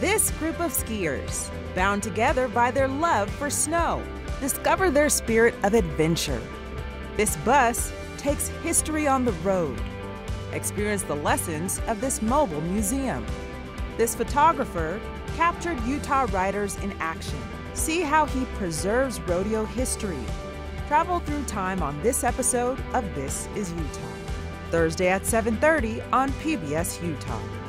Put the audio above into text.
This group of skiers, bound together by their love for snow, discover their spirit of adventure. This bus takes history on the road. Experience the lessons of this mobile museum. This photographer captured Utah riders in action. See how he preserves rodeo history. Travel through time on this episode of This is Utah. Thursday at 7:30 on PBS Utah.